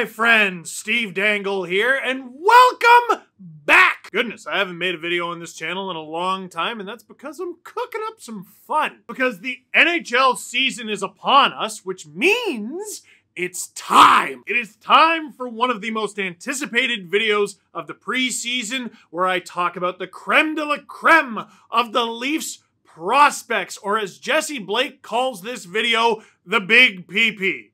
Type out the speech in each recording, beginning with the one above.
my friends. Steve Dangle here, and welcome back. Goodness, I haven't made a video on this channel in a long time, and that's because I'm cooking up some fun. Because the NHL season is upon us, which means it's time. It is time for one of the most anticipated videos of the preseason where I talk about the creme de la creme of the Leafs prospects, or as Jesse Blake calls this video, the Big PP.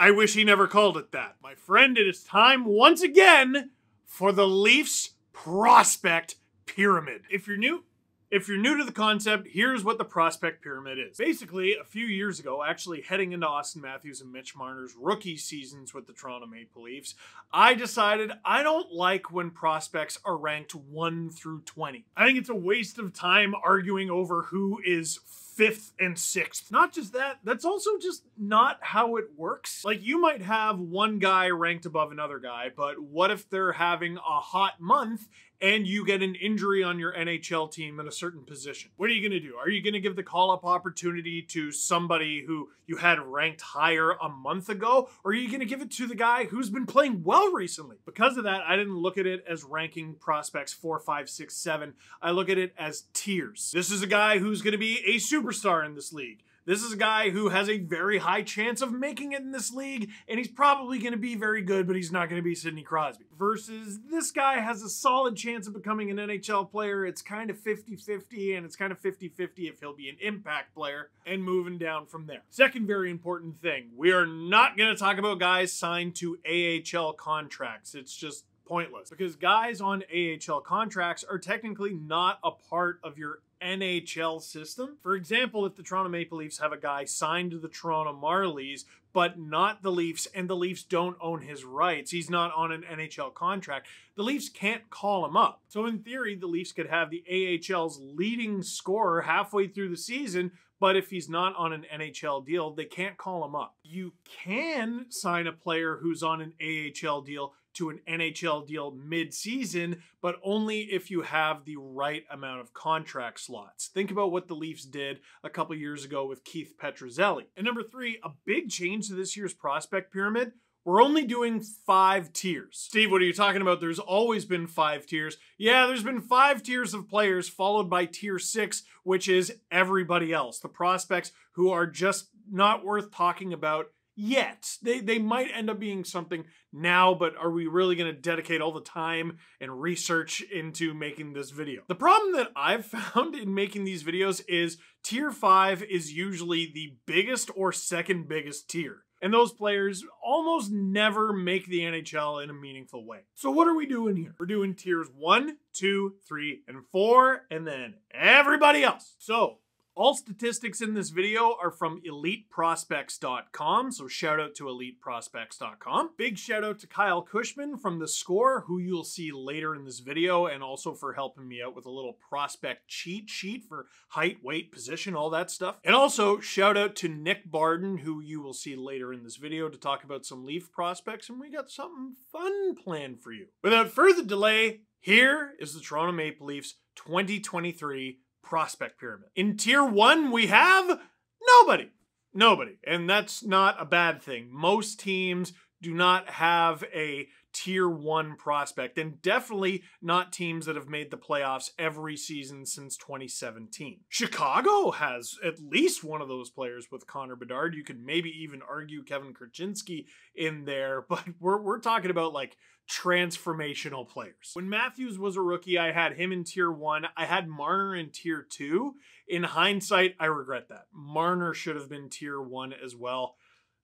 I wish he never called it that. My friend, it is time once again for the Leafs prospect pyramid. If you're new, if you're new to the concept, here's what the prospect pyramid is. Basically, a few years ago, actually heading into Auston Matthews and Mitch Marner's rookie seasons with the Toronto Maple Leafs, I decided I don't like when prospects are ranked 1 through 20. I think it's a waste of time arguing over who is fifth and sixth. Not just that, that's also just not how it works. Like, you might have one guy ranked above another guy, but what if they're having a hot month and you get an injury on your NHL team in a certain position. What are you going to do? Are you going to give the call up opportunity to somebody who you had ranked higher a month ago? Or are you going to give it to the guy who's been playing well recently? Because of that, I didn't look at it as ranking prospects four, five, six, seven. I look at it as tiers. This is a guy who's going to be a superstar in this league. This is a guy who has a very high chance of making it in this league, and he's probably going to be very good, but he's not going to be Sidney Crosby. Versus this guy has a solid chance of becoming an NHL player. It's kind of 50 50, and it's kind of 50 50 if he'll be an impact player, and moving down from there. Second very important thing we are not going to talk about guys signed to AHL contracts. It's just pointless because guys on AHL contracts are technically not a part of your NHL system. For example, if the Toronto Maple Leafs have a guy signed to the Toronto Marlies, but not the Leafs, and the Leafs don't own his rights, he's not on an NHL contract, the Leafs can't call him up. So, in theory, the Leafs could have the AHL's leading scorer halfway through the season, but if he's not on an NHL deal, they can't call him up. You can sign a player who's on an AHL deal to an NHL deal mid-season, but only if you have the right amount of contract slots. Think about what the Leafs did a couple years ago with Keith Petruzzelli. And number three, a big change to this year's prospect pyramid we're only doing five tiers. Steve, what are you talking about? There's always been five tiers. Yeah, there's been five tiers of players, followed by tier six, which is everybody else. The prospects who are just not worth talking about yet. They they might end up being something now, but are we really going to dedicate all the time and research into making this video? The problem that I've found in making these videos is tier 5 is usually the biggest or second biggest tier. And those players almost never make the NHL in a meaningful way. So what are we doing here? We're doing tiers one, two, three, and four, and then everybody else. So all statistics in this video are from eliteprospects.com, so shout out to eliteprospects.com. Big shout out to Kyle Cushman from The Score, who you'll see later in this video, and also for helping me out with a little prospect cheat sheet for height, weight, position, all that stuff. And also shout out to Nick Barden, who you will see later in this video to talk about some Leaf prospects, and we got something fun planned for you. Without further delay, here is the Toronto Maple Leafs 2023 prospect pyramid. In tier one, we have nobody. Nobody. And that's not a bad thing. Most teams do not have a tier one prospect, and definitely not teams that have made the playoffs every season since 2017. Chicago has at least one of those players with Connor Bedard. You could maybe even argue Kevin Korchinski in there, but we're, we're talking about like transformational players. When Matthews was a rookie, I had him in tier one. I had Marner in tier two. In hindsight, I regret that. Marner should have been tier one as well.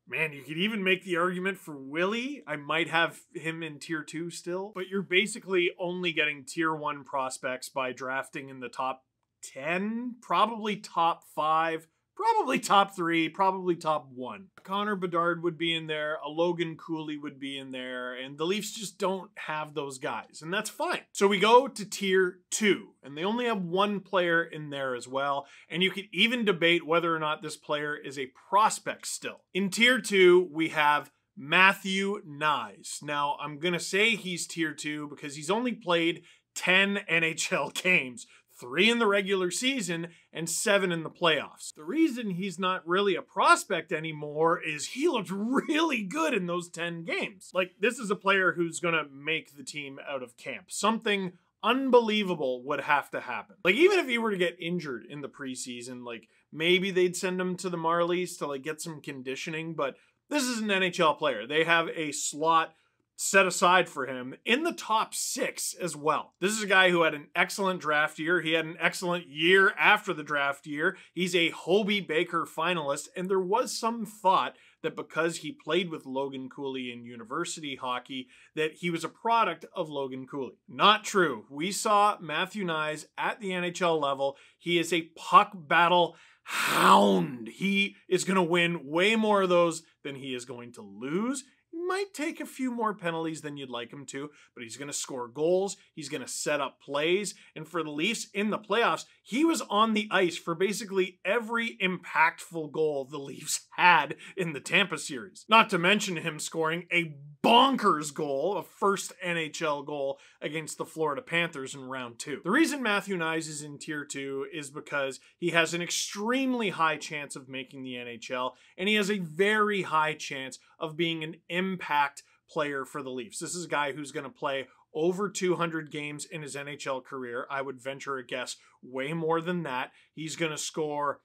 Man, you could even make the argument for Willie. I might have him in tier two still, but you're basically only getting tier one prospects by drafting in the top 10, probably top five probably top three, probably top one. Connor Bedard would be in there, a Logan Cooley would be in there, and the Leafs just don't have those guys, and that's fine. So we go to tier two, and they only have one player in there as well, and you could even debate whether or not this player is a prospect still. In tier two, we have Matthew Knies. Now, I'm going to say he's tier two because he's only played 10 NHL games three in the regular season, and seven in the playoffs. The reason he's not really a prospect anymore is he looked really good in those 10 games. Like, this is a player who's gonna make the team out of camp. Something unbelievable would have to happen. Like, even if he were to get injured in the preseason, like, maybe they'd send him to the Marlies to, like, get some conditioning, but this is an NHL player. They have a slot set aside for him in the top six as well. This is a guy who had an excellent draft year. He had an excellent year after the draft year. He's a Hobey Baker finalist, and there was some thought that because he played with Logan Cooley in university hockey, that he was a product of Logan Cooley. Not true. We saw Matthew Knies at the NHL level. He is a puck battle hound. He is going to win way more of those than he is going to lose might take a few more penalties than you'd like him to, but he's going to score goals. He's going to set up plays. And for the Leafs in the playoffs, he was on the ice for basically every impactful goal the Leafs had in the Tampa series. Not to mention him scoring a bonkers goal, a first NHL goal against the Florida Panthers in round two. The reason Matthew Knies is in tier two is because he has an extremely high chance of making the NHL, and he has a very high chance of being an impact player for the Leafs. This is a guy who's going to play over 200 games in his NHL career. I would venture a guess way more than that. He's going to score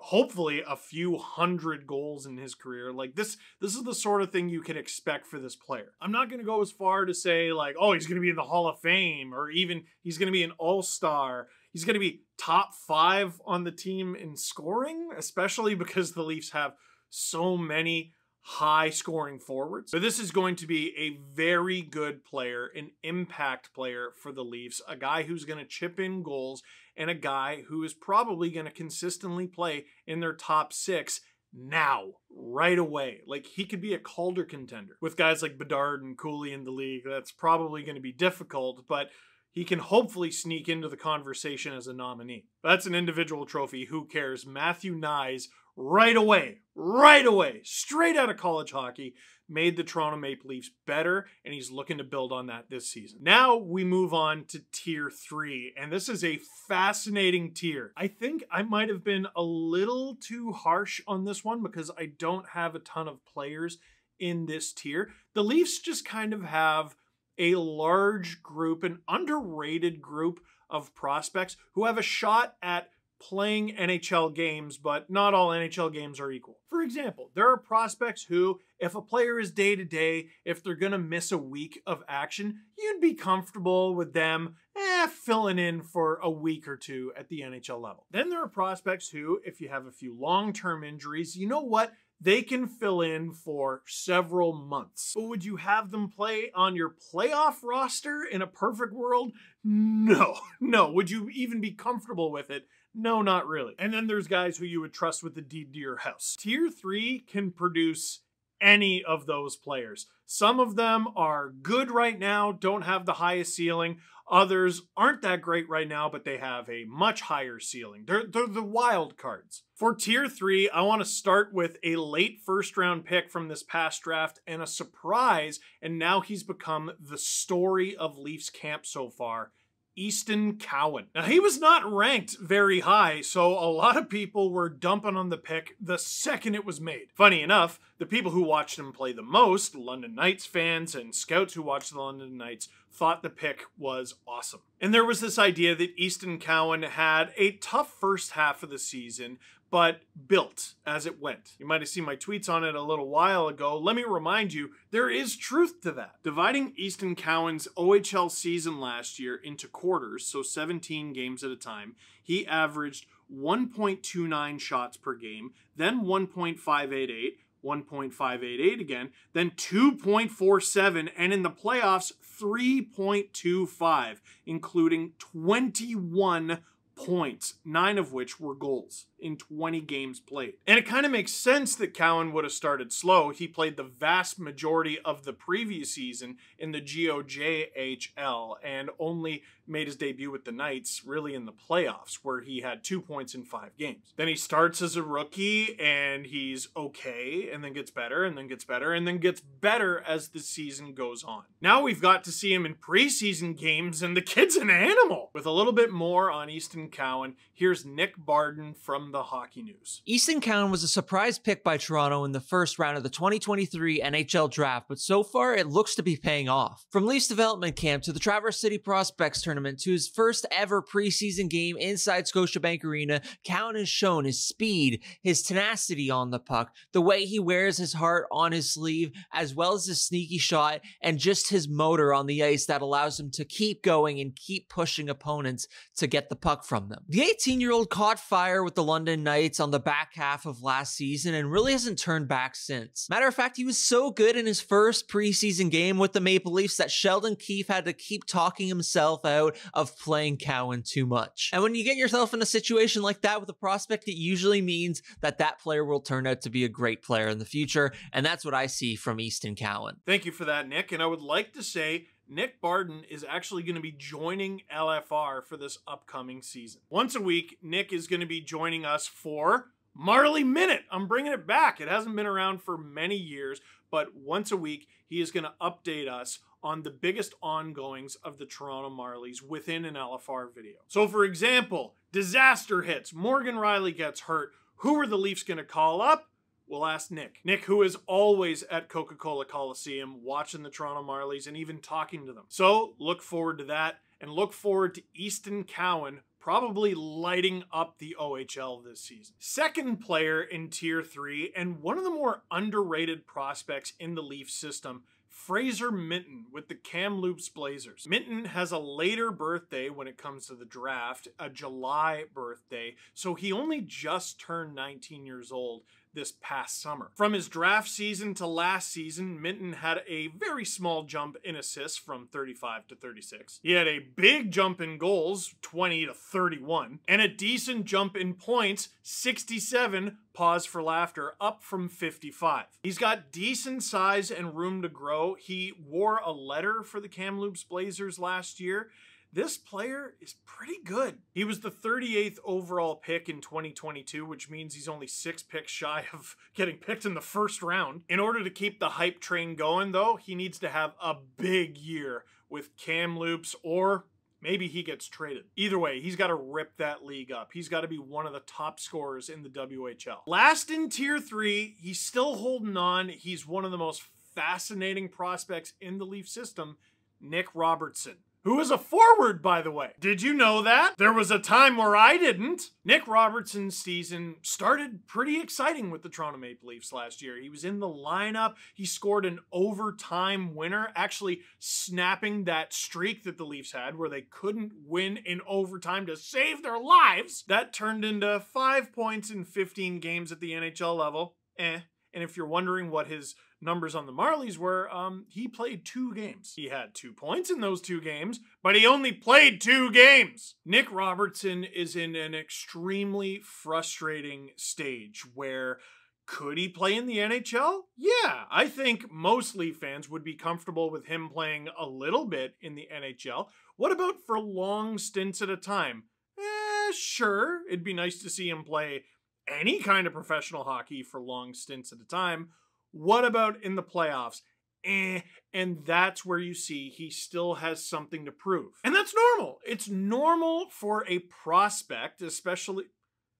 hopefully a few hundred goals in his career. Like this this is the sort of thing you can expect for this player. I'm not going to go as far to say like, "Oh, he's going to be in the Hall of Fame" or even he's going to be an All-Star. He's going to be top 5 on the team in scoring, especially because the Leafs have so many high scoring forwards. So this is going to be a very good player, an impact player for the Leafs, a guy who's going to chip in goals and a guy who is probably going to consistently play in their top 6 now, right away. Like he could be a Calder contender. With guys like Bedard and Cooley in the league, that's probably going to be difficult, but he can hopefully sneak into the conversation as a nominee. That's an individual trophy. Who cares? Matthew Knies right away, right away, straight out of college hockey, made the Toronto Maple Leafs better, and he's looking to build on that this season. Now we move on to tier three, and this is a fascinating tier. I think I might have been a little too harsh on this one because I don't have a ton of players in this tier. The Leafs just kind of have a large group, an underrated group of prospects who have a shot at playing NHL games, but not all NHL games are equal. For example, there are prospects who, if a player is day to day, if they're going to miss a week of action, you'd be comfortable with them eh, filling in for a week or two at the NHL level. Then there are prospects who, if you have a few long term injuries, you know what? they can fill in for several months. But would you have them play on your playoff roster in a perfect world? No, no. Would you even be comfortable with it? No, not really. And then there's guys who you would trust with the deed to your house. Tier 3 can produce any of those players. Some of them are good right now, don't have the highest ceiling. Others aren't that great right now, but they have a much higher ceiling. They're, they're the wild cards. For tier three, I want to start with a late first round pick from this past draft and a surprise, and now he's become the story of Leafs camp so far. Easton Cowan. Now, he was not ranked very high, so a lot of people were dumping on the pick the second it was made. Funny enough, the people who watched him play the most, London Knights fans and scouts who watched the London Knights, thought the pick was awesome. And there was this idea that Easton Cowan had a tough first half of the season, but built as it went. You might have seen my tweets on it a little while ago. Let me remind you, there is truth to that. Dividing Easton Cowan's OHL season last year into quarters, so 17 games at a time, he averaged 1.29 shots per game, then 1.588, 1.588 again, then 2.47, and in the playoffs, 3.25, including 21 points, nine of which were goals in 20 games played. And it kind of makes sense that Cowan would have started slow. He played the vast majority of the previous season in the GOJHL and only made his debut with the Knights really in the playoffs, where he had two points in five games. Then he starts as a rookie and he's okay, and then gets better, and then gets better, and then gets better as the season goes on. Now we've got to see him in preseason games, and the kid's an animal. With a little bit more on Easton Cowan, here's Nick Barden from the Hockey News. Easton Cowan was a surprise pick by Toronto in the first round of the 2023 NHL draft, but so far it looks to be paying off. From Leafs development camp to the Traverse City Prospects tournament to his first ever preseason game inside Scotiabank Arena, Cowan has shown his speed, his tenacity on the puck, the way he wears his heart on his sleeve, as well as his sneaky shot and just his motor on the ice that allows him to keep going and keep pushing opponents to get the puck from them. The 18 year old caught fire with the London Knights on the back half of last season and really hasn't turned back since. Matter of fact, he was so good in his first preseason game with the Maple Leafs that Sheldon Keefe had to keep talking himself out of playing Cowan too much. And when you get yourself in a situation like that with a prospect, it usually means that that player will turn out to be a great player in the future. And that's what I see from Easton Cowan. Thank you for that, Nick. And I would like to say Nick Barden is actually going to be joining LFR for this upcoming season. Once a week, Nick is going to be joining us for Marley Minute. I'm bringing it back. It hasn't been around for many years, but once a week, he is going to update us on the biggest ongoings of the Toronto Marlies within an LFR video. So, for example, disaster hits, Morgan Rielly gets hurt. Who are the Leafs going to call up? We'll ask Nick. Nick, who is always at Coca Cola Coliseum watching the Toronto Marlies and even talking to them. So look forward to that and look forward to Easton Cowan probably lighting up the OHL this season. Second player in Tier 3 and one of the more underrated prospects in the Leaf system Fraser Minten with the Kamloops Blazers. Minten has a later birthday when it comes to the draft, a July birthday, so he only just turned 19 years old this past summer. From his draft season to last season, Minten had a very small jump in assists from 35 to 36. He had a big jump in goals, 20 to 31, and a decent jump in points, 67 pause for laughter, up from 55. He's got decent size and room to grow. He wore a letter for the Kamloops Blazers last year this player is pretty good. He was the 38th overall pick in 2022, which means he's only six picks shy of getting picked in the first round. In order to keep the hype train going, though, he needs to have a big year with Kamloops or Maybe he gets traded. Either way, he's got to rip that league up. He's got to be one of the top scorers in the WHL. Last in tier three, he's still holding on. He's one of the most fascinating prospects in the Leaf system, Nick Robertson who is a forward, by the way. Did you know that? There was a time where I didn't. Nick Robertson's season started pretty exciting with the Toronto Maple Leafs last year. He was in the lineup. He scored an overtime winner, actually snapping that streak that the Leafs had where they couldn't win in overtime to save their lives. That turned into five points in 15 games at the NHL level. Eh. And if you're wondering what his numbers on the Marlies were, um, he played two games. He had two points in those two games, but he only played two games. Nick Robertson is in an extremely frustrating stage where could he play in the NHL? Yeah, I think most Leaf fans would be comfortable with him playing a little bit in the NHL. What about for long stints at a time? Eh, sure, it'd be nice to see him play any kind of professional hockey for long stints at a time. What about in the playoffs? Eh, and that's where you see he still has something to prove. And that's normal. It's normal for a prospect, especially,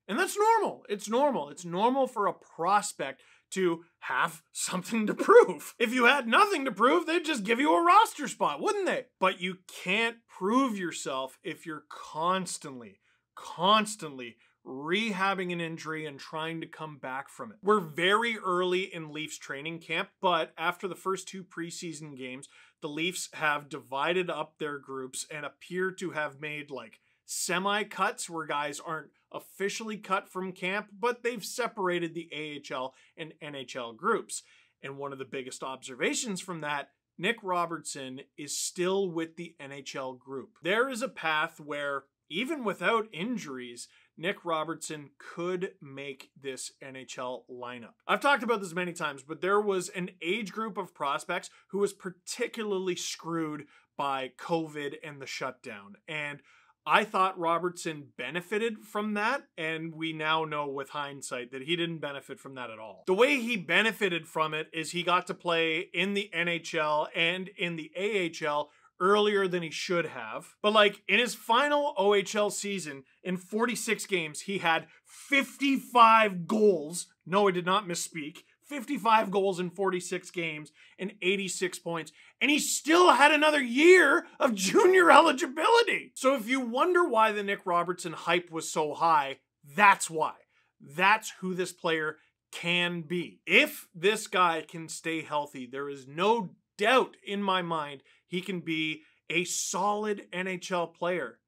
and that's normal. It's normal. It's normal for a prospect to have something to prove. If you had nothing to prove, they'd just give you a roster spot, wouldn't they? But you can't prove yourself if you're constantly, constantly rehabbing an injury and trying to come back from it. We're very early in Leafs training camp, but after the first two preseason games, the Leafs have divided up their groups and appear to have made like semi cuts where guys aren't officially cut from camp, but they've separated the AHL and NHL groups. And one of the biggest observations from that Nick Robertson is still with the NHL group. There is a path where even without injuries, Nick Robertson could make this NHL lineup. I've talked about this many times, but there was an age group of prospects who was particularly screwed by COVID and the shutdown. And I thought Robertson benefited from that, and we now know with hindsight that he didn't benefit from that at all. The way he benefited from it is he got to play in the NHL and in the AHL earlier than he should have. But like in his final OHL season, in 46 games, he had 55 goals. No, I did not misspeak. 55 goals in 46 games and 86 points. And he still had another year of junior eligibility. So if you wonder why the Nick Robertson hype was so high, that's why. That's who this player can be. If this guy can stay healthy, there is no doubt in my mind he can be a solid NHL player.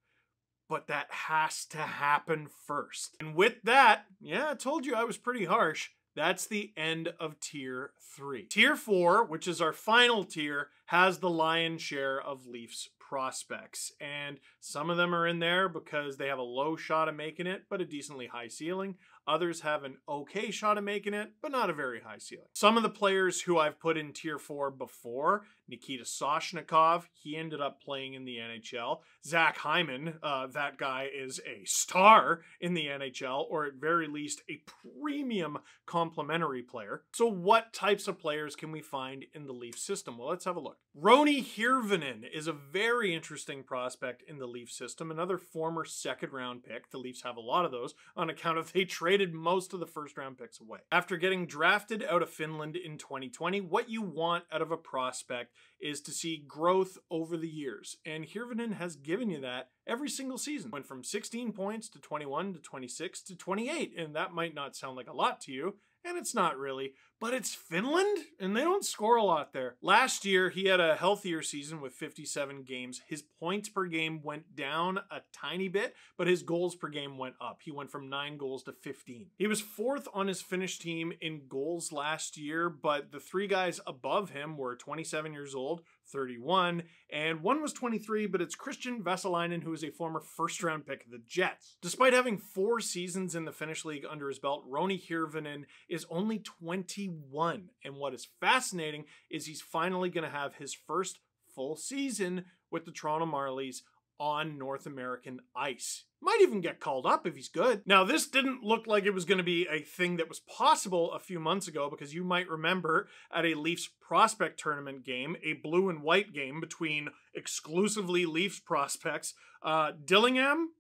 But that has to happen first. And with that, yeah, I told you I was pretty harsh. That's the end of tier three. Tier four, which is our final tier, has the lion's share of Leafs prospects. And some of them are in there because they have a low shot of making it, but a decently high ceiling. Others have an okay shot of making it, but not a very high ceiling. Some of the players who I've put in tier four before Nikita Soshnikov, he ended up playing in the NHL. Zach Hyman, uh, that guy is a star in the NHL, or at very least a premium complementary player. So, what types of players can we find in the Leaf system? Well, let's have a look. Roni Hirvonen is a very interesting prospect in the Leaf system, another former second round pick. The Leafs have a lot of those on account of they traded most of the first round picks away. After getting drafted out of Finland in 2020, what you want out of a prospect is to see growth over the years. And Hirvonen has given you that every single season. Went from 16 points to 21 to 26 to 28. And that might not sound like a lot to you, and it's not really, but it's Finland, and they don't score a lot there. Last year, he had a healthier season with 57 games. His points per game went down a tiny bit, but his goals per game went up. He went from 9 goals to 15. He was fourth on his Finnish team in goals last year, but the three guys above him were 27 years old, 31, and one was 23, but it's Kristian Vesalainen, who is a former first round pick of the Jets. Despite having four seasons in the Finnish league under his belt, Roni Hirvonen is only 21. And what is fascinating is he's finally going to have his first full season with the Toronto Marlies on North American ice. Might even get called up if he's good. Now, this didn't look like it was going to be a thing that was possible a few months ago because you might remember at a Leafs prospect tournament game, a blue and white game between exclusively Leafs prospects, uh, Dillingham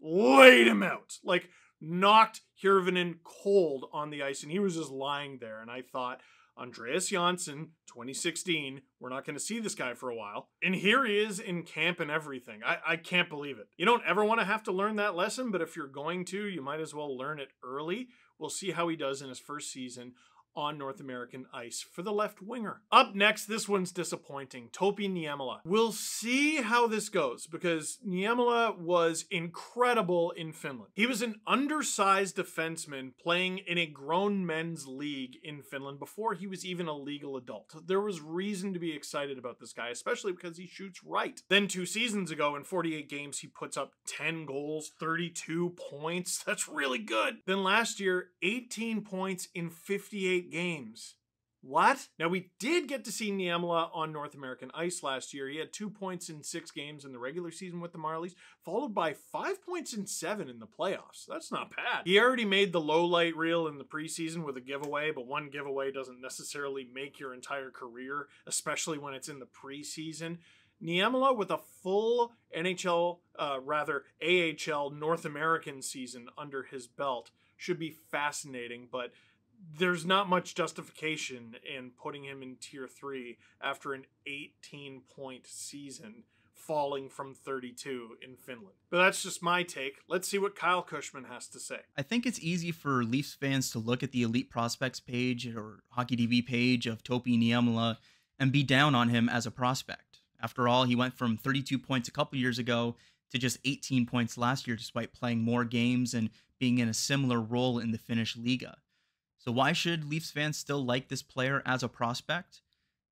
laid him out. Like, knocked Hirvonen cold on the ice, and he was just lying there. And I thought, Andreas Johnsson, 2016. We're not going to see this guy for a while. And here he is in camp and everything. I, I can't believe it. You don't ever want to have to learn that lesson, but if you're going to, you might as well learn it early. We'll see how he does in his first season on North American ice for the left winger. Up next, this one's disappointing. Topi Niemela. We'll see how this goes because Niemela was incredible in Finland. He was an undersized defenseman playing in a grown men's league in Finland before he was even a legal adult. There was reason to be excited about this guy, especially because he shoots right. Then two seasons ago, in 48 games, he puts up 10 goals, 32 points. That's really good. Then last year, 18 points in 58 games. What? Now, we did get to see Niemela on North American ice last year. He had two points in six games in the regular season with the Marlies, followed by five points in seven in the playoffs. That's not bad. He already made the low light reel in the preseason with a giveaway, but one giveaway doesn't necessarily make your entire career, especially when it's in the preseason. Niemela with a full NHL, uh, rather AHL North American season under his belt should be fascinating, but there's not much justification in putting him in tier three after an 18 point season falling from 32 in Finland. But that's just my take. Let's see what Kyle Cushman has to say. I think it's easy for Leafs fans to look at the Elite Prospects page or Hockey DB page of Topi Niemela and be down on him as a prospect. After all, he went from 32 points a couple years ago to just 18 points last year despite playing more games and being in a similar role in the Finnish Liga. So why should Leafs fans still like this player as a prospect?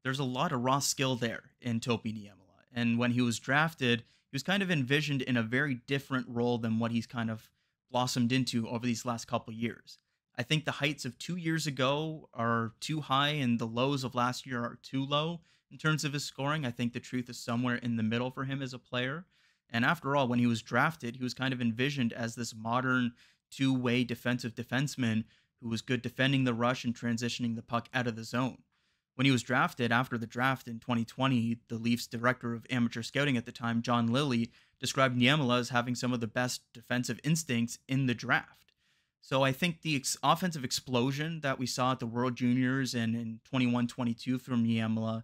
There's a lot of raw skill there in Topi Niemela. And when he was drafted, he was kind of envisioned in a very different role than what he's kind of blossomed into over these last couple years. I think the heights of two years ago are too high and the lows of last year are too low in terms of his scoring. I think the truth is somewhere in the middle for him as a player. And after all, when he was drafted, he was kind of envisioned as this modern two way defensive defenseman who was good defending the rush and transitioning the puck out of the zone. When he was drafted after the draft in 2020, the Leafs director of amateur scouting at the time, John Lilley, described Niemela as having some of the best defensive instincts in the draft. So I think the ex- offensive explosion that we saw at the World Juniors and in 21 22 from Niemela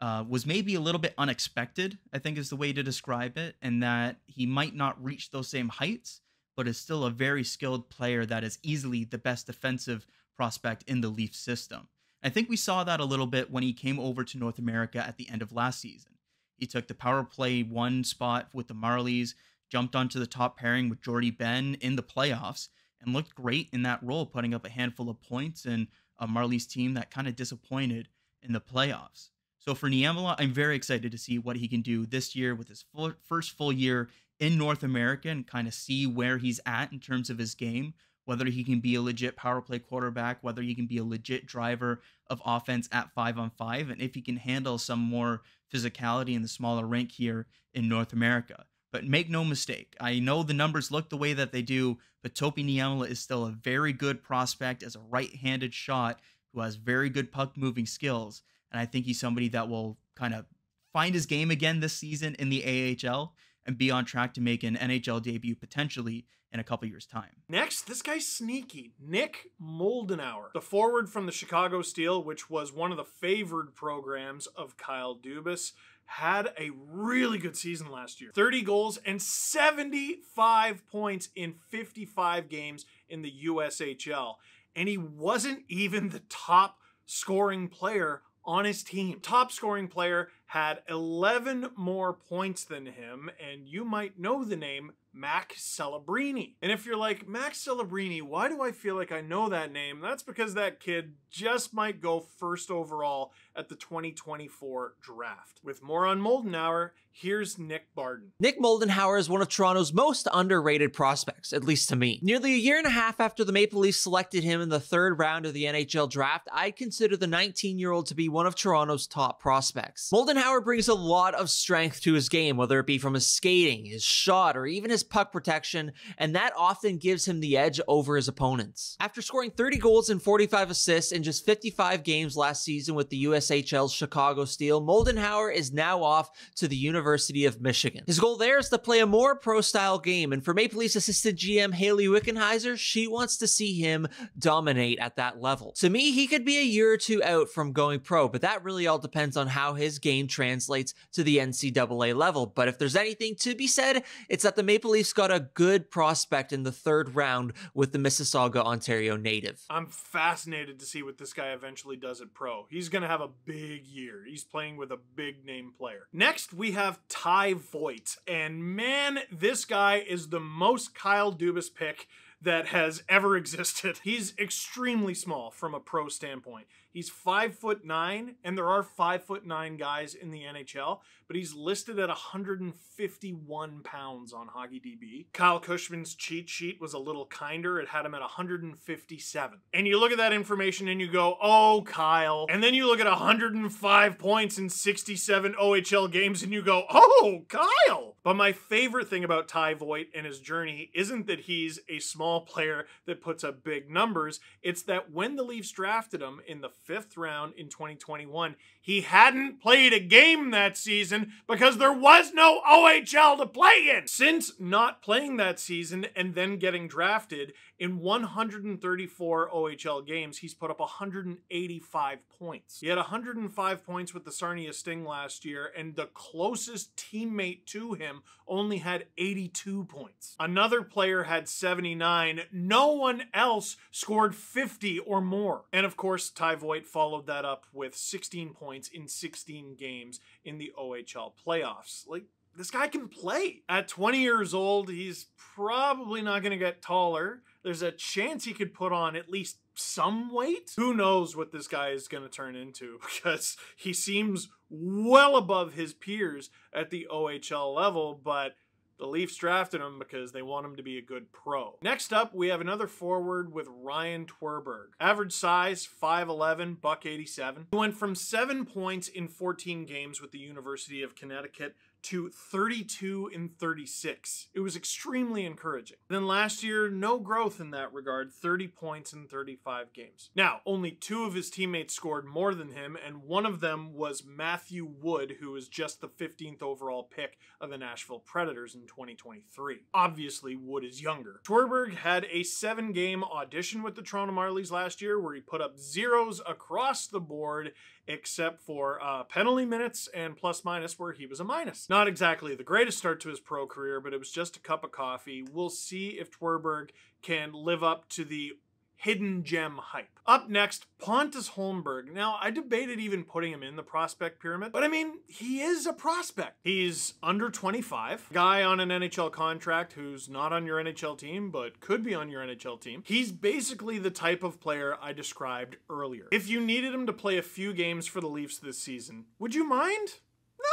uh, was maybe a little bit unexpected, I think is the way to describe it, and that he might not reach those same heights, but is still a very skilled player that is easily the best defensive prospect in the Leaf system. I think we saw that a little bit when he came over to North America at the end of last season. He took the power play one spot with the Marlies, jumped onto the top pairing with Jordie Benn in the playoffs, and looked great in that role, putting up a handful of points and a Marlies team that kind of disappointed in the playoffs. So for Niemela, I'm very excited to see what he can do this year with his first full year in North America and kind of see where he's at in terms of his game whether he can be a legit power play quarterback, whether he can be a legit driver of offense at five on five, and if he can handle some more physicality in the smaller rink here in North America. But make no mistake, I know the numbers look the way that they do, but Topi Niemela is still a very good prospect as a right-handed shot who has very good puck moving skills, and I think he's somebody that will kind of find his game again this season in the AHL and be on track to make an NHL debut potentially in a couple years' time. Next, this guy's sneaky. Nick Moldenhauer, the forward from the Chicago Steel, which was one of the favored programs of Kyle Dubas, had a really good season last year 30 goals and 75 points in 55 games in the USHL. And he wasn't even the top scoring player on his team. Top scoring player had 11 more points than him, and you might know the name Max Celebrini. And if you're like, Max Celebrini, why do I feel like I know that name? That's because that kid just might go first overall at the 2024 draft. With more on Moldenhauer, here's Nick Barden. Nick Moldenhauer is one of Toronto's most underrated prospects, at least to me. Nearly a year and a half after the Maple Leafs selected him in the third round of the NHL draft, I consider the 19 year old to be one of Toronto's top prospects. Moldenhauer brings a lot of strength to his game, whether it be from his skating, his shot, or even his puck protection, and that often gives him the edge over his opponents. After scoring 30 goals and 45 assists in just 55 games last season with the USHL's Chicago Steel, Moldenhauer is now off to the University of Michigan. His goal there is to play a more pro style game, and for Maple Leafs assistant GM Hayley Wickenheiser, she wants to see him dominate at that level. To me, he could be a year or two out from going pro, but that really all depends on how his game translates to the NCAA level. But if there's anything to be said, it's that the Maple Leafs got a good prospect in the third round with the Mississauga, Ontario native. I'm fascinated to see what this guy eventually does at pro. He's going to have a big year. He's playing with a big name player. Next, we have Ty Voit. And man, this guy is the most Kyle Dubas pick that has ever existed. He's extremely small from a pro standpoint. He's five foot nine, and there are five foot nine guys in the NHL, but he's listed at 151 pounds on HockeyDB. Kyle Cushman's cheat sheet was a little kinder. It had him at 157. And you look at that information and you go, oh, Kyle. And then you look at 105 points in 67 OHL games and you go, oh, Kyle. But my favorite thing about Ty Voit and his journey isn't that he's a small player that puts up big numbers. It's that when the Leafs drafted him in the fifth round in 2021, he hadn't played a game that season because there was no OHL to play in. Since not playing that season and then getting drafted, in 134 OHL games, he's put up 185 points. He had 105 points with the Sarnia Sting last year, and the closest teammate to him only had 82 points. Another player had 79. No one else scored 50 or more. And of course, Ty Voit followed that up with 16 points in 16 games in the OHL playoffs. Like, this guy can play. At 20 years old, he's probably not going to get taller. There's a chance he could put on at least some weight. Who knows what this guy is going to turn into because he seems well above his peers at the OHL level, but the Leafs drafted him because they want him to be a good pro. Next up, we have another forward with Ryan Tverberg. Average size, 5'11", buck 87. He went from 7 points in 14 games with the University of Connecticut to 32 in 36. It was extremely encouraging. Then last year, no growth in that regard, 30 points in 35 games. Now, only two of his teammates scored more than him, and one of them was Matthew Wood, who was just the 15th overall pick of the Nashville Predators in 2023. Obviously, Wood is younger. Tverberg had a seven game audition with the Toronto Marlies last year where he put up zeros across the board except for uh, penalty minutes and plus minus where he was a minus. Not exactly the greatest start to his pro career, but it was just a cup of coffee. We'll see if Tverberg can live up to the hidden gem hype. Up next, Pontus Holmberg. Now, I debated even putting him in the prospect pyramid, but I mean, he is a prospect. He's under 25, guy on an NHL contract who's not on your NHL team, but could be on your NHL team. He's basically the type of player I described earlier. If you needed him to play a few games for the Leafs this season, would you mind?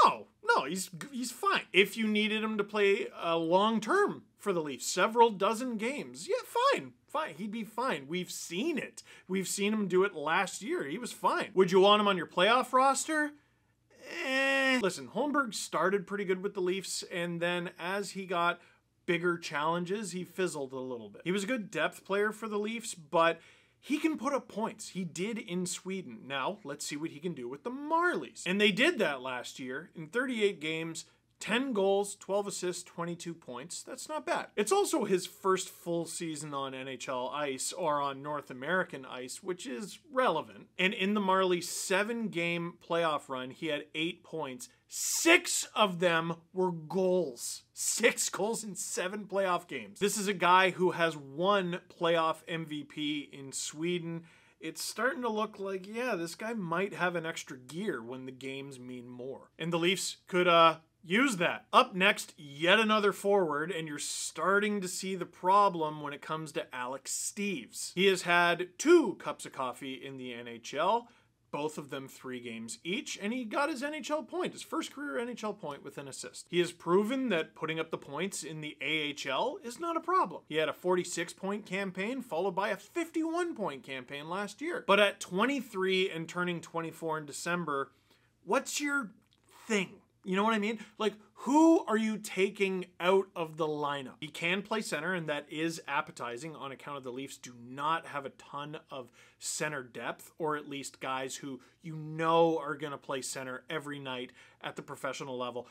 No, no, he's he's fine. If you needed him to play a long term for the Leafs, several dozen games, yeah, fine fine. He'd be fine. We've seen it. We've seen him do it last year. He was fine. Would you want him on your playoff roster? Eh. Listen, Holmberg started pretty good with the Leafs, and then as he got bigger challenges, he fizzled a little bit. He was a good depth player for the Leafs, but he can put up points. He did in Sweden. Now, let's see what he can do with the Marlies. And they did that last year. In 38 games, 10 goals, 12 assists, 22 points. That's not bad. It's also his first full season on NHL ice or on North American ice, which is relevant. And in the Marley seven game playoff run, he had eight points. Six of them were goals. Six goals in seven playoff games. This is a guy who has won playoff MVP in Sweden it's starting to look like, yeah, this guy might have an extra gear when the games mean more. And the Leafs could uh use that. Up next, yet another forward, and you're starting to see the problem when it comes to Alex Steeves. He has had two cups of coffee in the NHL, both of them three games each, and he got his NHL point, his first career NHL point with an assist. He has proven that putting up the points in the AHL is not a problem. He had a 46 point campaign followed by a 51 point campaign last year. But at 23 and turning 24 in December, what's your thing? You know what I mean? Like, who are you taking out of the lineup? He can play center, and that is appetizing on account of the Leafs do not have a ton of center depth, or at least guys who you know are going to play center every night at the professional level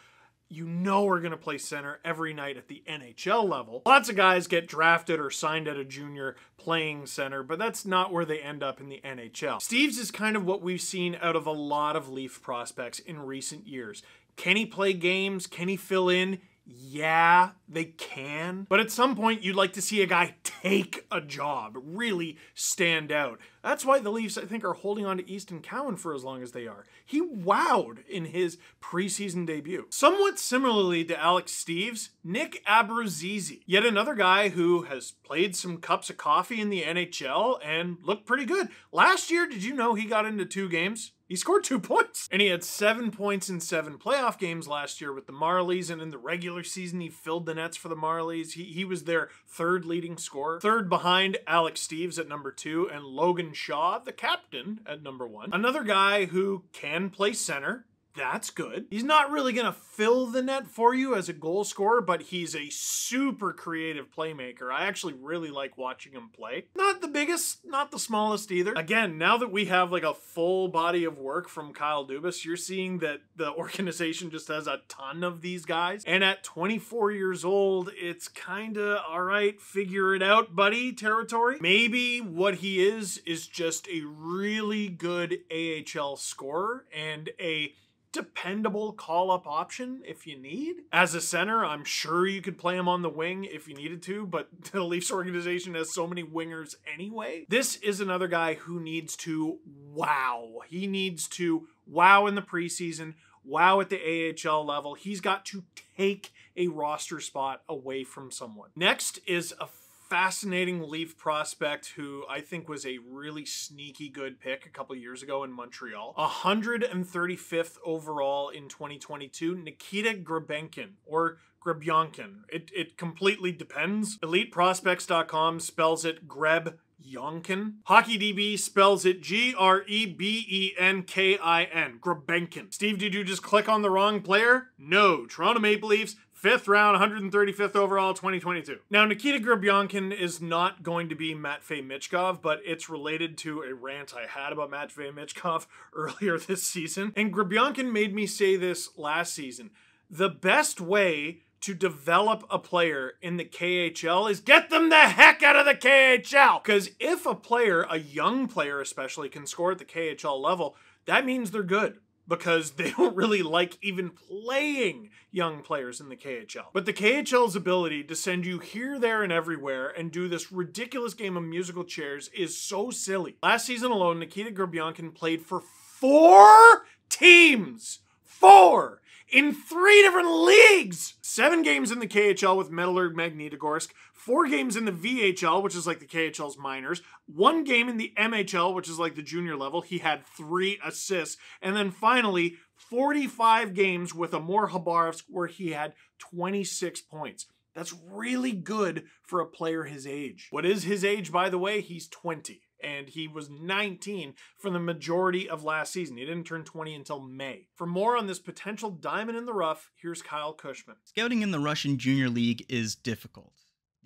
you know are going to play center every night at the NHL level. Lots of guys get drafted or signed at a junior playing center, but that's not where they end up in the NHL. Steeves is kind of what we've seen out of a lot of Leaf prospects in recent years. Can he play games? Can he fill in? Yeah, they can. But at some point, you'd like to see a guy take a job, really stand out. That's why the Leafs, I think, are holding on to Easton Cowan for as long as they are. He wowed in his preseason debut. Somewhat similarly to Alex Steeves, Nick Abruzzese, yet another guy who has played some cups of coffee in the NHL and looked pretty good. Last year, did you know he got into two games? He scored two points. And he had seven points in seven playoff games last year with the Marlies. And in the regular season, he filled the nets for the Marlies. He, he was their third leading scorer. Third behind Alex Steeves at number two and Logan Shaw, the captain, at number one. Another guy who can play center that's good. He's not really going to fill the net for you as a goal scorer, but he's a super creative playmaker. I actually really like watching him play. Not the biggest, not the smallest either. Again, now that we have like a full body of work from Kyle Dubas, you're seeing that the organization just has a ton of these guys. And at 24 years old, it's kind of all right, figure it out, buddy territory. Maybe what he is is just a really good AHL scorer and a dependable call up option if you need. As a center, I'm sure you could play him on the wing if you needed to, but the Leafs organization has so many wingers anyway. This is another guy who needs to wow. He needs to wow in the preseason, wow at the AHL level. He's got to take a roster spot away from someone. Next is a fascinating Leaf prospect who I think was a really sneaky good pick a couple years ago in Montreal. 135th overall in 2022, Nikita Grebenkin, or Grebyankin. It, it completely depends. EliteProspects.com spells it Greb Yonkin. HockeyDB spells it G R E B E N K I N. Grebenkin. Steve, did you just click on the wrong player? No. Toronto Maple Leafs, fifth round, 135th overall, 2022. Now, Nikita Grebyankin is not going to be Matvey Michkov, but it's related to a rant I had about Matvey Michkov earlier this season. And Grebyankin made me say this last season. The best way to develop a player in the KHL is get them the heck out of the KHL. Because if a player, a young player especially, can score at the KHL level, that means they're good because they don't really like even playing young players in the KHL. But the KHL's ability to send you here, there, and everywhere and do this ridiculous game of musical chairs is so silly. Last season alone, Nikita Grebyankin played for four teams. Four! in three different leagues. Seven games in the KHL with Metallurg Magnitogorsk, four games in the VHL, which is like the KHL's minors, one game in the MHL, which is like the junior level. He had three assists. And then finally, 45 games with Amur Khabarovsk, where he had 26 points. That's really good for a player his age. What is his age, by the way? He's 20 and he was 19 for the majority of last season. He didn't turn 20 until May. For more on this potential diamond in the rough, here's Kyle Kushman. Scouting in the Russian Junior League is difficult.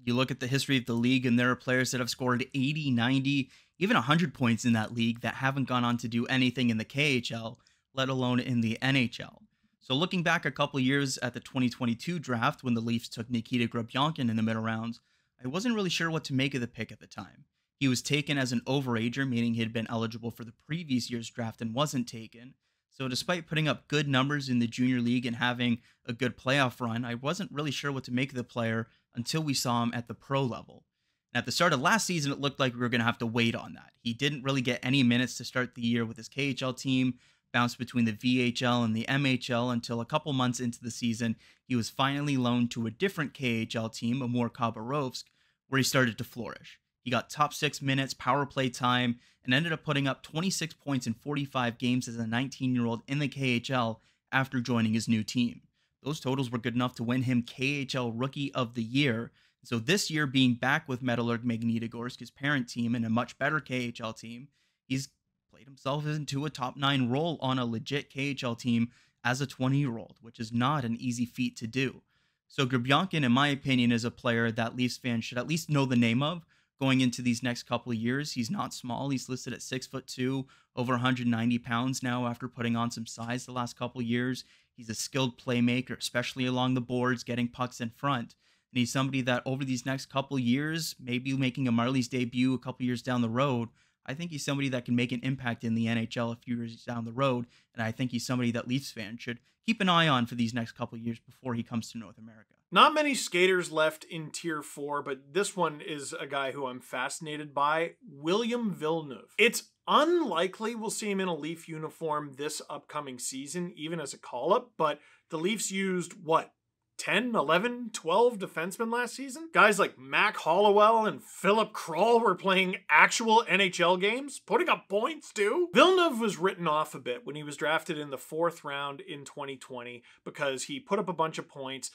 You look at the history of the league, and there are players that have scored 80, 90, even 100 points in that league that haven't gone on to do anything in the KHL, let alone in the NHL. So, looking back a couple years at the 2022 draft when the Leafs took Nikita Grebenkin in the middle rounds, I wasn't really sure what to make of the pick at the time. He was taken as an overager, meaning he had been eligible for the previous year's draft and wasn't taken. So, despite putting up good numbers in the junior league and having a good playoff run, I wasn't really sure what to make of the player until we saw him at the pro level. And at the start of last season, it looked like we were going to have to wait on that. He didn't really get any minutes to start the year with his KHL team, bounced between the VHL and the MHL until a couple months into the season, he was finally loaned to a different KHL team, Amur Khabarovsk, where he started to flourish. He got top six minutes, power play time, and ended up putting up 26 points in 45 games as a 19 year old in the KHL after joining his new team. Those totals were good enough to win him KHL Rookie of the Year. So this year, being back with Metallurg Magnitogorsk, his parent team, and a much better KHL team, he's played himself into a top nine role on a legit KHL team as a 20 year old, which is not an easy feat to do. So Grebenkin, in my opinion, is a player that Leafs fans should at least know the name of going into these next couple of years. He's not small. He's listed at six foot two, over 190 pounds now after putting on some size the last couple of years. He's a skilled playmaker, especially along the boards, getting pucks in front. And he's somebody that over these next couple of years, maybe making a Marlies debut a couple years down the road, I think he's somebody that can make an impact in the NHL a few years down the road. And I think he's somebody that Leafs fans should keep an eye on for these next couple of years before he comes to North America. Not many skaters left in tier four, but this one is a guy who I'm fascinated by William Villeneuve. It's unlikely we'll see him in a Leaf uniform this upcoming season, even as a call up, but the Leafs used what? 10, 11, 12 defensemen last season. Guys like Mac Hollowell and Filip Král were playing actual NHL games, putting up points too. Villeneuve was written off a bit when he was drafted in the fourth round in 2020 because he put up a bunch of points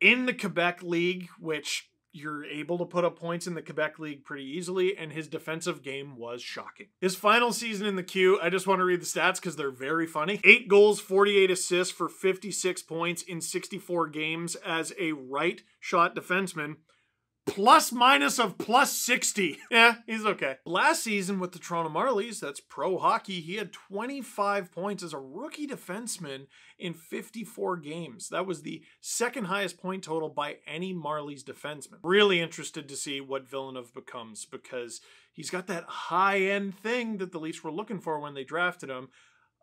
in the Quebec League, which you're able to put up points in the Quebec League pretty easily, and his defensive game was shocking. His final season in the Q, I just want to read the stats because they're very funny. Eight goals, 48 assists for 56 points in 64 games as a right shot defenseman plus minus of plus 60. Yeah, he's okay. Last season with the Toronto Marlies, that's pro hockey, he had 25 points as a rookie defenseman in 54 games. That was the second highest point total by any Marlies defenseman. Really interested to see what Villeneuve becomes because he's got that high end thing that the Leafs were looking for when they drafted him.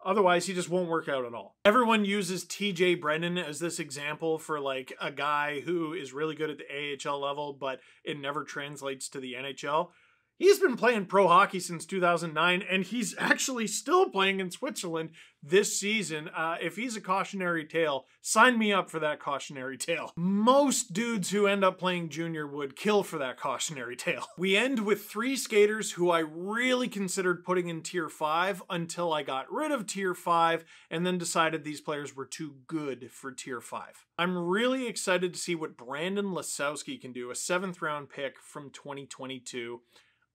Otherwise, he just won't work out at all. Everyone uses TJ Brennan as this example for like a guy who is really good at the AHL level, but it never translates to the NHL. He's been playing pro hockey since 2009, and he's actually still playing in Switzerland this season. Uh, if he's a cautionary tale, sign me up for that cautionary tale. Most dudes who end up playing junior would kill for that cautionary tale. We end with three skaters who I really considered putting in tier 5 until I got rid of tier 5 and then decided these players were too good for tier 5. I'm really excited to see what Brandon Lisowsky can do, a seventh round pick from 2022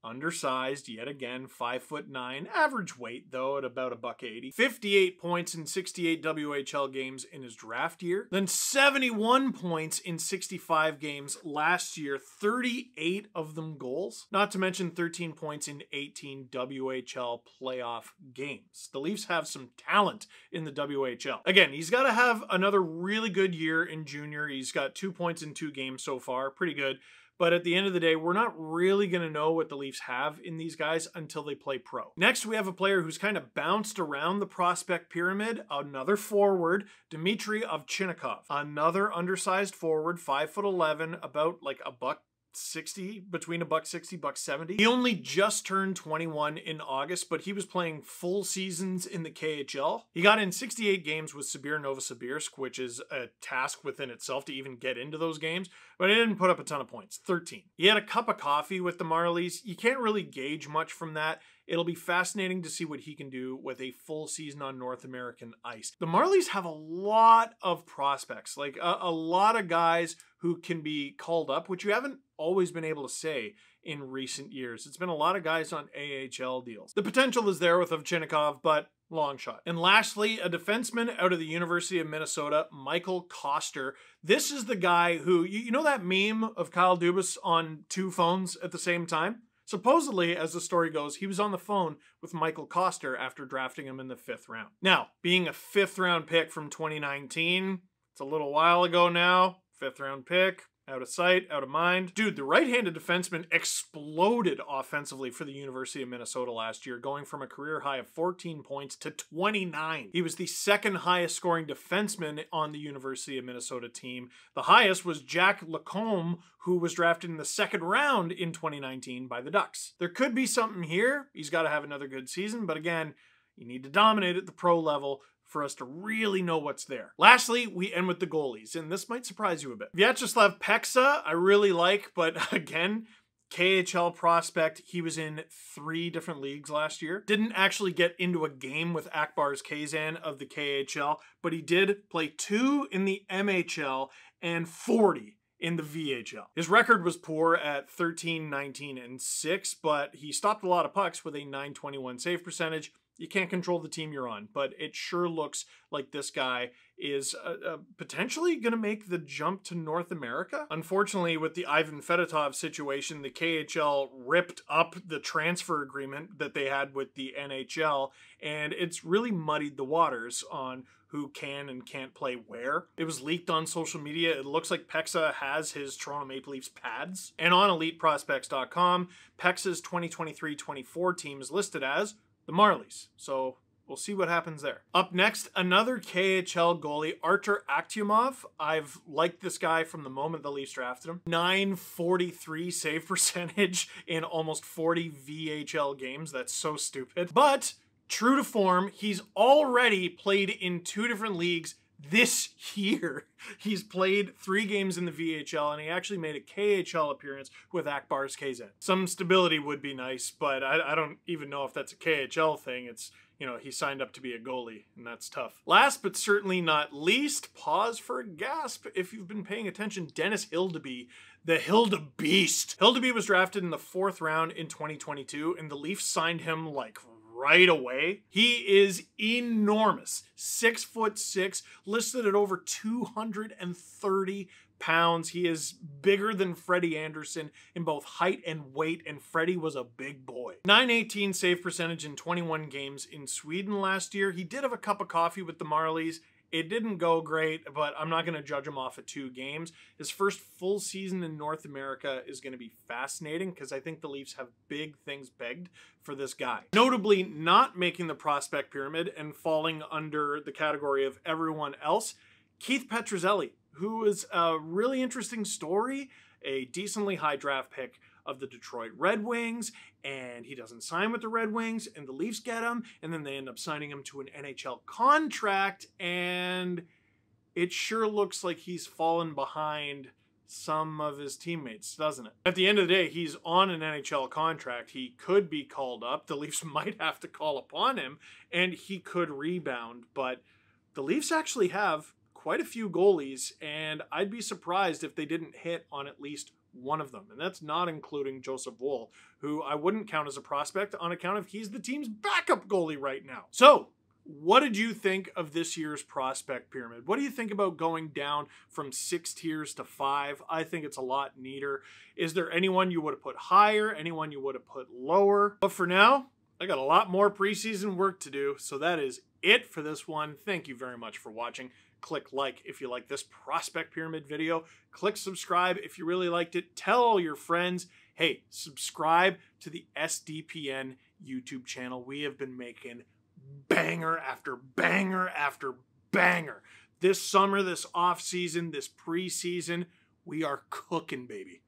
undersized yet again, five foot nine, average weight though at about a buck eighty. 58 points in 68 WHL games in his draft year, then 71 points in 65 games last year, 38 of them goals, not to mention 13 points in 18 WHL playoff games. The Leafs have some talent in the WHL. Again, he's got to have another really good year in junior. He's got two points in two games so far, pretty good. But at the end of the day, we're not really going to know what the Leafs have in these guys until they play pro. Next, we have a player who's kind of bounced around the prospect pyramid. Another forward, Dmitry Ovchinnikov. Another undersized forward, 5 foot 11, about like a buck 60 between a buck 60 buck 70 he only just turned 21 in august but he was playing full seasons in the khl he got in 68 games with Sibir novosibirsk which is a task within itself to even get into those games but he didn't put up a ton of points 13 he had a cup of coffee with the marlies. You can't really gauge much from that. It'll be fascinating to see what he can do with a full season on North American ice. The Marlies have a lot of prospects, like a, a lot of guys who can be called up, which you haven't always been able to say in recent years. It's been a lot of guys on AHL deals. The potential is there with Ovchinnikov, but long shot. And lastly, a defenseman out of the University of Minnesota, Michael Koster. This is the guy who, you know that meme of Kyle Dubas on two phones at the same time? Supposedly, as the story goes, he was on the phone with Michael Koster after drafting him in the fifth round. Now, being a fifth round pick from 2019, it's a little while ago now, fifth round pick, out of sight, out of mind. Dude, the right-handed defenseman exploded offensively for the University of Minnesota last year, going from a career high of 14 points to 29. He was the second highest scoring defenseman on the University of Minnesota team. The highest was Jack LaCombe, who was drafted in the second round in 2019 by the Ducks. There could be something here. He's got to have another good season, but again, you need to dominate at the pro level for us to really know what's there. Lastly, we end with the goalies, and this might surprise you a bit. Vyacheslav Peksa, I really like, but again, KHL prospect. He was in three different leagues last year. Didn't actually get into a game with Ak Bars Kazan of the KHL, but he did play two in the MHL and 40 in the VHL. His record was poor at 13, 19, and 6, but he stopped a lot of pucks with a 921 save percentage you can't control the team you're on, but it sure looks like this guy is uh, uh, potentially going to make the jump to North America. Unfortunately, with the Ivan Fedotov situation, the KHL ripped up the transfer agreement that they had with the NHL, and it's really muddied the waters on who can and can't play where. It was leaked on social media. It looks like Peksa has his Toronto Maple Leafs pads. And on EliteProspects.com, Peksa's 2023-24 team is listed as the Marlies. So we'll see what happens there. Up next, another KHL goalie, Artur Akhtyumov. I've liked this guy from the moment the Leafs drafted him. 943 save percentage in almost 40 VHL games. That's so stupid. But true to form, he's already played in two different leagues this year. He's played three games in the VHL and he actually made a KHL appearance with Ak Bars KZ. Some stability would be nice, but I, I don't even know if that's a KHL thing. It's you know, he signed up to be a goalie, and that's tough. Last but certainly not least, pause for a gasp if you've been paying attention. Dennis Hildeby, the Hilda Beast. Hildeby was drafted in the fourth round in 2022, and the Leafs signed him like right away. He is enormous. Six foot six, listed at over 230 pounds. He is bigger than Freddie Andersen in both height and weight, and Freddie was a big boy. 918 save percentage in 21 games in Sweden last year. He did have a cup of coffee with the Marlies it didn't go great, but I'm not going to judge him off of two games. His first full season in North America is going to be fascinating because I think the Leafs have big things begged for this guy. Notably, not making the prospect pyramid and falling under the category of everyone else, Keith Petruzzelli, who is a really interesting story, a decently high draft pick of the Detroit Red Wings, and he doesn't sign with the Red Wings, and the Leafs get him, and then they end up signing him to an NHL contract, and it sure looks like he's fallen behind some of his teammates, doesn't it? At the end of the day, he's on an NHL contract. He could be called up. The Leafs might have to call upon him, and he could rebound. But the Leafs actually have quite a few goalies, and I'd be surprised if they didn't hit on at least one of them. And that's not including Joseph Woll, who I wouldn't count as a prospect on account of he's the team's backup goalie right now. So, what did you think of this year's prospect pyramid? What do you think about going down from six tiers to five? I think it's a lot neater. Is there anyone you would have put higher? Anyone you would have put lower? But for now, I got a lot more preseason work to do. So that is it for this one. Thank you very much for watching. Click like if you like this prospect pyramid video. Click subscribe if you really liked it. Tell all your friends. Hey, subscribe to the SDPN YouTube channel. We have been making banger after banger after banger. This summer, this off season, this preseason, we are cooking, baby.